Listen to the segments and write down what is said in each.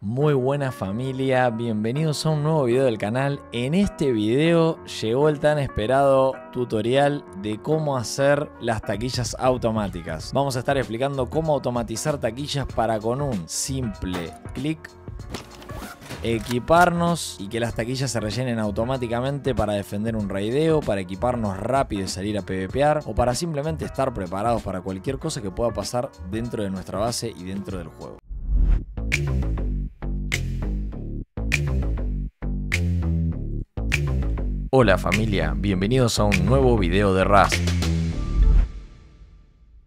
Muy buena familia, bienvenidos a un nuevo video del canal. En este video llegó el tan esperado tutorial de cómo hacer las taquillas automáticas. Vamos a estar explicando cómo automatizar taquillas para con un simple clic equiparnos y que las taquillas se rellenen automáticamente para defender un raideo, para equiparnos rápido y salir a PvPear o para simplemente estar preparados para cualquier cosa que pueda pasar dentro de nuestra base y dentro del juego. Hola familia, bienvenidos a un nuevo video de Rust.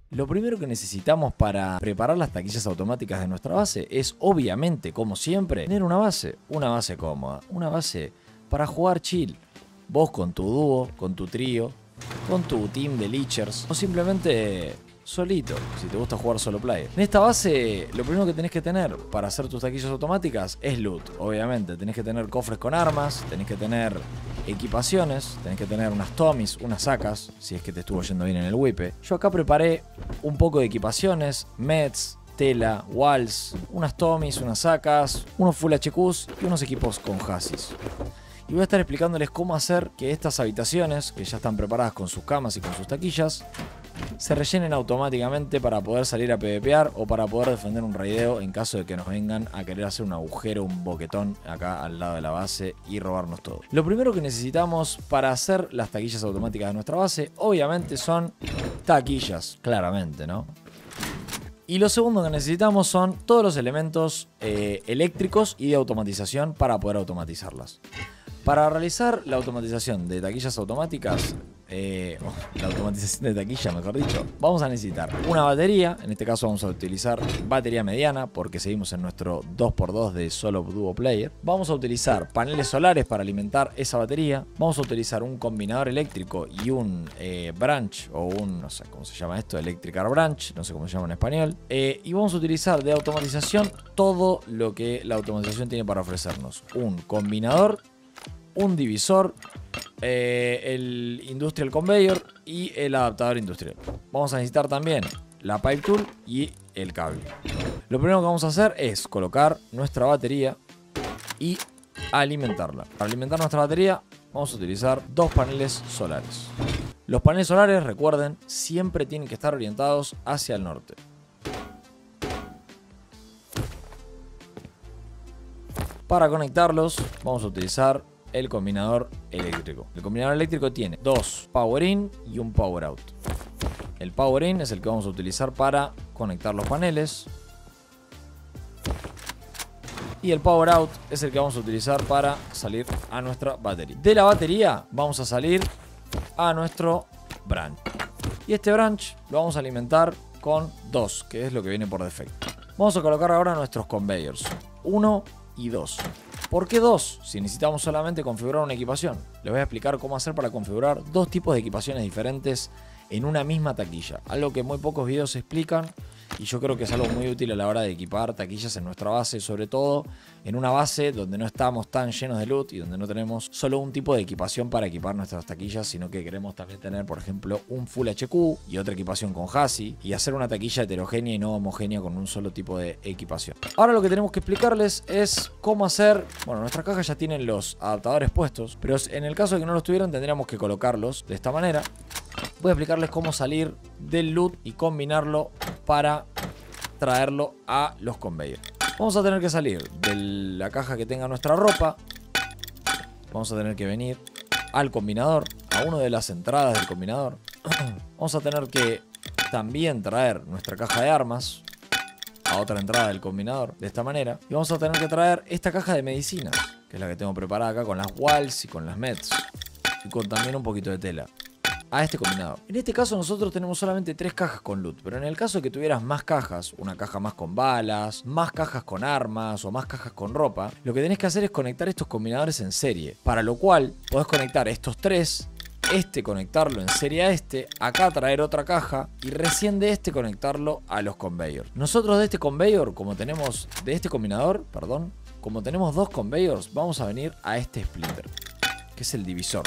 Lo primero que necesitamos para preparar las taquillas automáticas de nuestra base es obviamente, como siempre, tener una base, una base cómoda, una base para jugar chill. Vos con tu dúo, con tu trío, con tu team de leechers o simplemente solito, si te gusta jugar solo player. En esta base, lo primero que tenés que tener para hacer tus taquillas automáticas es loot, obviamente. Tenés que tener cofres con armas, tenés que tener equipaciones, tenés que tener unas tomis, unas sacas, si es que te estuvo yendo bien en el wipe. Yo acá preparé un poco de equipaciones, meds, tela, walls, unas tomis, unas sacas, unos full HQs y unos equipos con hasis. Y voy a estar explicándoles cómo hacer que estas habitaciones, que ya están preparadas con sus camas y con sus taquillas, se rellenen automáticamente para poder salir a PvPear o para poder defender un raideo en caso de que nos vengan a querer hacer un agujero, un boquetón acá al lado de la base y robarnos todo. Lo primero que necesitamos para hacer las taquillas automáticas de nuestra base, obviamente son taquillas, claramente, ¿no? Y lo segundo que necesitamos son todos los elementos eh, eléctricos y de automatización para poder automatizarlas. Para realizar la automatización de taquillas automáticas, eh, la automatización de taquilla, mejor dicho, vamos a necesitar una batería. En este caso vamos a utilizar batería mediana porque seguimos en nuestro 2x2 de solo duo player. Vamos a utilizar paneles solares para alimentar esa batería. Vamos a utilizar un combinador eléctrico y un eh, branch o un, no sé cómo se llama esto, electrical branch, no sé cómo se llama en español. Eh, y vamos a utilizar de automatización todo lo que la automatización tiene para ofrecernos. Un combinador, un divisor, eh, el Industrial Conveyor y el adaptador industrial. Vamos a necesitar también la Pipe Tool y el cable. Lo primero que vamos a hacer es colocar nuestra batería y alimentarla. Para alimentar nuestra batería vamos a utilizar dos paneles solares. Los paneles solares, recuerden, siempre tienen que estar orientados hacia el norte. Para conectarlos vamos a utilizar el combinador eléctrico. El combinador eléctrico tiene dos power in y un power out. El power in es el que vamos a utilizar para conectar los paneles. Y el power out es el que vamos a utilizar para salir a nuestra batería. De la batería vamos a salir a nuestro branch. Y este branch lo vamos a alimentar con dos, que es lo que viene por defecto. Vamos a colocar ahora nuestros conveyors. Uno y dos. ¿Por qué dos? Si necesitamos solamente configurar una equipación. Les voy a explicar cómo hacer para configurar dos tipos de equipaciones diferentes en una misma taquilla. Algo que muy pocos videos explican y yo creo que es algo muy útil a la hora de equipar taquillas en nuestra base, sobre todo en una base donde no estamos tan llenos de loot y donde no tenemos solo un tipo de equipación para equipar nuestras taquillas, sino que queremos también tener, por ejemplo, un Full HQ y otra equipación con HASI y hacer una taquilla heterogénea y no homogénea con un solo tipo de equipación. Ahora lo que tenemos que explicarles es cómo hacer, bueno, nuestra caja ya tienen los adaptadores puestos, pero en el caso de que no los tuvieran tendríamos que colocarlos de esta manera. Voy a explicarles cómo salir del loot y combinarlo para traerlo a los conveyors. Vamos a tener que salir de la caja que tenga nuestra ropa. Vamos a tener que venir al combinador, a una de las entradas del combinador. Vamos a tener que también traer nuestra caja de armas a otra entrada del combinador, de esta manera. Y vamos a tener que traer esta caja de medicinas, que es la que tengo preparada acá con las walls y con las meds. Y con también un poquito de tela a este combinador. En este caso nosotros tenemos solamente tres cajas con loot, pero en el caso de que tuvieras más cajas, una caja más con balas, más cajas con armas o más cajas con ropa, lo que tenés que hacer es conectar estos combinadores en serie, para lo cual podés conectar estos tres este conectarlo en serie a este, acá traer otra caja y recién de este conectarlo a los conveyors. Nosotros de este conveyor, como tenemos, de este combinador, perdón, como tenemos dos conveyors, vamos a venir a este splitter, que es el divisor.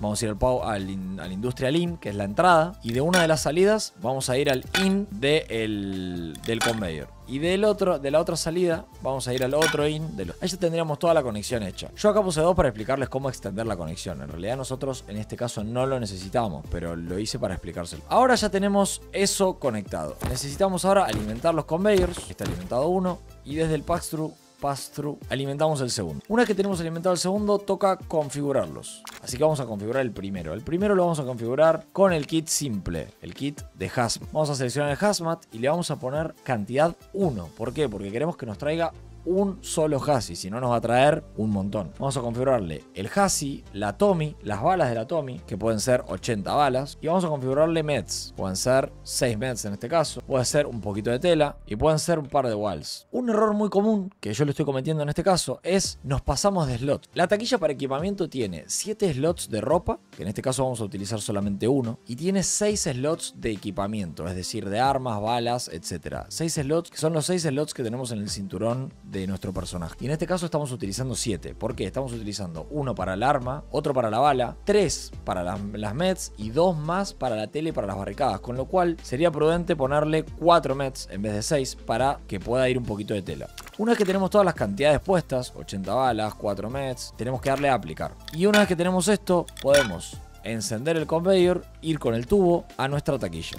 Vamos a ir al, al, al Industrial In, que es la entrada. Y de una de las salidas vamos a ir al In del conveyor. Y del otro, de la otra salida, vamos a ir al otro in. De Ahí ya tendríamos toda la conexión hecha. Yo acá puse dos para explicarles cómo extender la conexión. En realidad nosotros en este caso no lo necesitamos, pero lo hice para explicárselo. Ahora ya tenemos eso conectado. Necesitamos ahora alimentar los conveyors. Está alimentado uno. Y desde el pass-through pass-through, alimentamos el segundo. Una vez que tenemos alimentado el segundo, toca configurarlos. Así que vamos a configurar el primero. El primero lo vamos a configurar con el kit simple, el kit de Hazmat. Vamos a seleccionar el Hazmat y le vamos a poner cantidad 1. ¿Por qué? Porque queremos que nos traiga un solo Hasi, si no nos va a traer un montón. Vamos a configurarle el Hasi, la Tommy, las balas de la Tommy, que pueden ser 80 balas, y vamos a configurarle Mets, pueden ser 6 Mets en este caso, puede ser un poquito de tela y pueden ser un par de walls. Un error muy común que yo le estoy cometiendo en este caso es nos pasamos de slot. La taquilla para equipamiento tiene 7 slots de ropa, que en este caso vamos a utilizar solamente uno, y tiene 6 slots de equipamiento, es decir, de armas, balas, etc. 6 slots, que son los 6 slots que tenemos en el cinturón de nuestro personaje. Y en este caso estamos utilizando 7. ¿Por qué? Estamos utilizando uno para el arma, otro para la bala, tres para las, las meds y dos más para la tele y para las barricadas. Con lo cual sería prudente ponerle 4 meds en vez de 6 para que pueda ir un poquito de tela. Una vez que tenemos todas las cantidades puestas, 80 balas, 4 meds, tenemos que darle a aplicar. Y una vez que tenemos esto, podemos encender el conveyor, ir con el tubo a nuestra taquilla.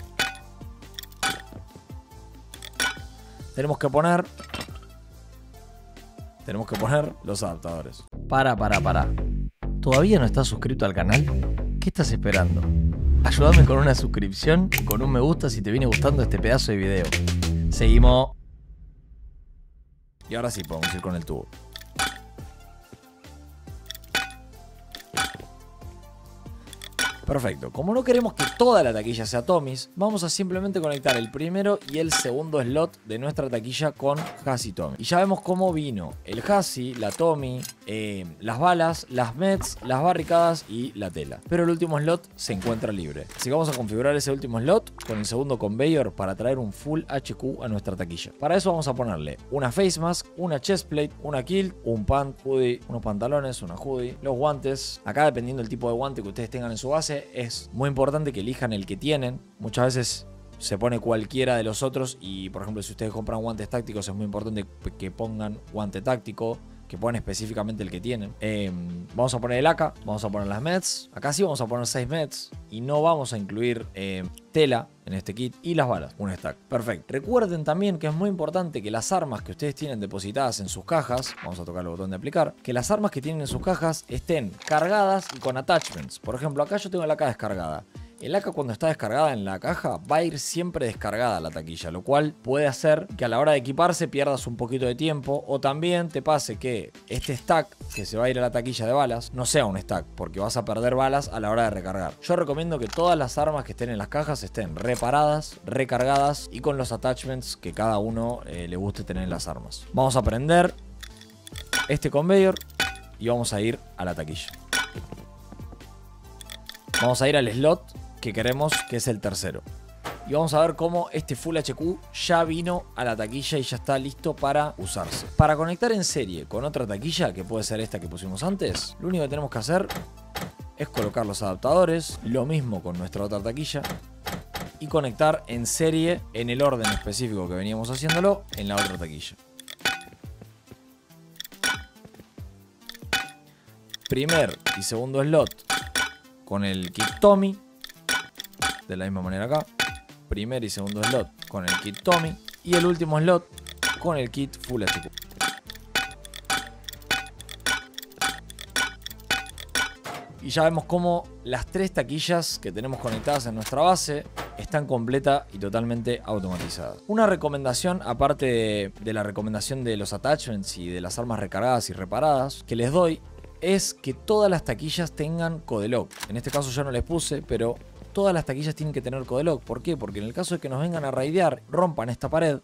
Tenemos que poner tenemos que poner los adaptadores. Para, para, para. ¿Todavía no estás suscrito al canal? ¿Qué estás esperando? Ayúdame con una suscripción, con un me gusta si te viene gustando este pedazo de video. Seguimos. Y ahora sí podemos ir con el tubo. Perfecto. Como no queremos que toda la taquilla sea Tommy's, vamos a simplemente conectar el primero y el segundo slot de nuestra taquilla con Hasi Tommy. Y ya vemos cómo vino el Hasi, la Tommy, eh, las balas, las meds, las barricadas y la tela. Pero el último slot se encuentra libre. Así que vamos a configurar ese último slot con el segundo conveyor para traer un full HQ a nuestra taquilla. Para eso vamos a ponerle una face mask, una chest plate, una kilt, un pant, hoodie, unos pantalones, una hoodie, los guantes. Acá dependiendo del tipo de guante que ustedes tengan en su base, es muy importante que elijan el que tienen. Muchas veces se pone cualquiera de los otros y por ejemplo si ustedes compran guantes tácticos es muy importante que pongan guante táctico que ponen específicamente el que tienen. Em, vamos a poner el AK, vamos a poner las meds. Acá sí vamos a poner 6 meds y no vamos a incluir em, tela en este kit y las balas, un stack. Perfecto. Recuerden también que es muy importante que las armas que ustedes tienen depositadas en sus cajas, vamos a tocar el botón de aplicar, que las armas que tienen en sus cajas estén cargadas y con attachments. Por ejemplo, acá yo tengo la AK descargada. El AK cuando está descargada en la caja va a ir siempre descargada la taquilla, lo cual puede hacer que a la hora de equiparse pierdas un poquito de tiempo o también te pase que este stack que se va a ir a la taquilla de balas no sea un stack porque vas a perder balas a la hora de recargar. Yo recomiendo que todas las armas que estén en las cajas estén reparadas, recargadas y con los attachments que cada uno eh, le guste tener en las armas. Vamos a prender este conveyor y vamos a ir a la taquilla. Vamos a ir al slot que queremos, que es el tercero. Y vamos a ver cómo este Full HQ ya vino a la taquilla y ya está listo para usarse. Para conectar en serie con otra taquilla, que puede ser esta que pusimos antes, lo único que tenemos que hacer es colocar los adaptadores, lo mismo con nuestra otra taquilla, y conectar en serie en el orden específico que veníamos haciéndolo en la otra taquilla. Primer y segundo slot con el kit Tommy de la misma manera acá. Primer y segundo slot con el kit Tommy. Y el último slot con el kit Full HQ. Y ya vemos cómo las tres taquillas que tenemos conectadas en nuestra base están completa y totalmente automatizadas. Una recomendación, aparte de, de, la recomendación de los attachments y de las armas recargadas y reparadas, que les doy es que todas las taquillas tengan codelock. En este caso ya no les puse, pero todas las taquillas tienen que tener codelock. ¿Por qué? Porque en el caso de que nos vengan a raidear, rompan esta pared,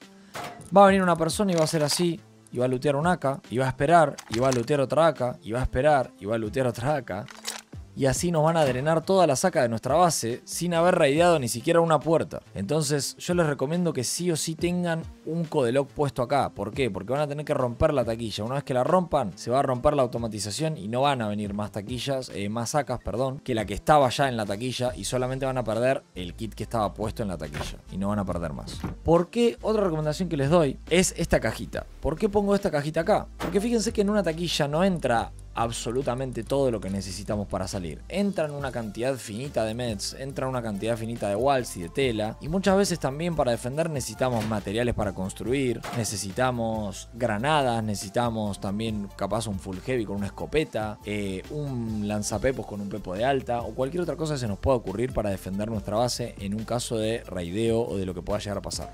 va a venir una persona y va a hacer así, y va a lootear un AK, y va a esperar, y va a lootear otra AK, y va a esperar, y va a lootear otra AK. Y así nos van a drenar toda la saca de nuestra base sin haber raideado ni siquiera una puerta. Entonces yo les recomiendo que sí o sí tengan un codelock puesto acá. ¿Por qué? Porque van a tener que romper la taquilla. Una vez que la rompan, se va a romper la automatización y no van a venir más taquillas, eh, más sacas, perdón, que la que estaba ya en la taquilla y solamente van a perder el kit que estaba puesto en la taquilla y no van a perder más. ¿Por qué? Otra recomendación que les doy es esta cajita. ¿Por qué pongo esta cajita acá? Porque fíjense que en una taquilla no entra absolutamente todo lo que necesitamos para salir. Entran una cantidad finita de meds, entra una cantidad finita de walls y de tela. Y muchas veces también para defender necesitamos materiales para construir, necesitamos granadas, necesitamos también capaz un full heavy con una escopeta, eh, un lanzapepos con un pepo de alta o cualquier otra cosa que se nos pueda ocurrir para defender nuestra base en un caso de raideo o de lo que pueda llegar a pasar.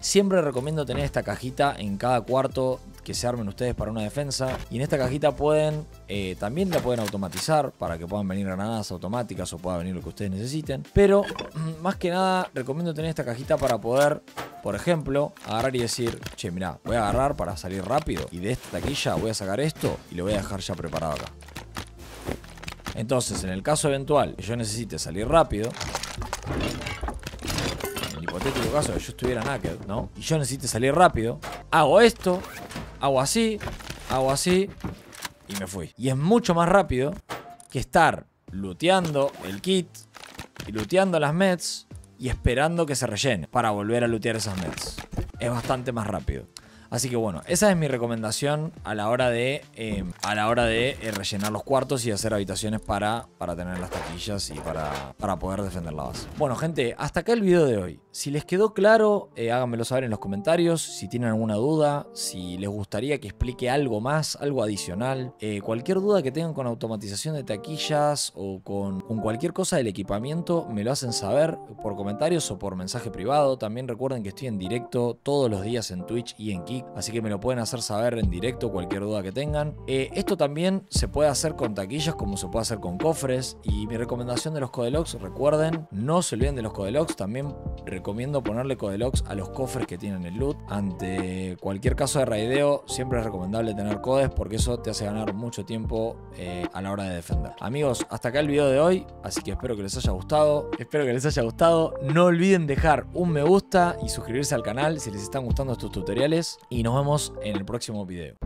Siempre recomiendo tener esta cajita en cada cuarto que se armen ustedes para una defensa. Y en esta cajita pueden, eh, también la pueden automatizar para que puedan venir granadas automáticas o pueda venir lo que ustedes necesiten. Pero más que nada recomiendo tener esta cajita para poder, por ejemplo, agarrar y decir, che, mira, voy a agarrar para salir rápido y de esta taquilla voy a sacar esto y lo voy a dejar ya preparado acá. Entonces, en el caso eventual que yo necesite salir rápido, en el hipotético caso que yo estuviera naked, ¿no? Y yo necesite salir rápido, hago esto, hago así, hago así y me fui. Y es mucho más rápido que estar looteando el kit y looteando las meds y esperando que se rellene para volver a lootear esas meds. Es bastante más rápido. Así que bueno, esa es mi recomendación a la hora de, eh, a la hora de eh, rellenar los cuartos y hacer habitaciones para, para tener las taquillas y para, para poder defender la base. Bueno gente, hasta acá el video de hoy. Si les quedó claro, eh, háganmelo saber en los comentarios. Si tienen alguna duda, si les gustaría que explique algo más, algo adicional. cualquier duda que tengan con automatización de taquillas o con, con cualquier cosa del equipamiento, me lo hacen saber por comentarios o por mensaje privado. También recuerden que estoy en directo todos los días en Twitch y en Así que me lo pueden hacer saber en directo cualquier duda que tengan. Eh, esto también se puede hacer con taquillas como se puede hacer con cofres y mi recomendación de los codelox, recuerden, no se olviden de los codelox, también recomiendo ponerle codelox a los cofres que tienen el loot. Ante cualquier caso de raideo, siempre es recomendable tener codes porque eso te hace ganar mucho tiempo eh, a la hora de defender. Amigos, hasta acá el video de hoy, así que espero que les haya gustado. Espero que les haya gustado. No olviden dejar un me gusta y suscribirse al canal si les están gustando estos tutoriales y nos vemos en el próximo video.